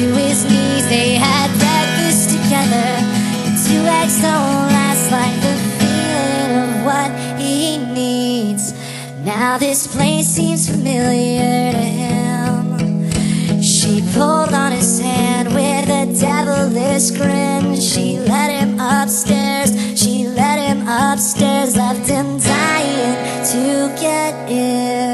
to his knees. They had breakfast together. The two eggs don't last like the feeling of what he needs. Now this place seems familiar to him. She pulled on his hand with a devilish grin. She led him upstairs. She led him upstairs, left him dying to get in.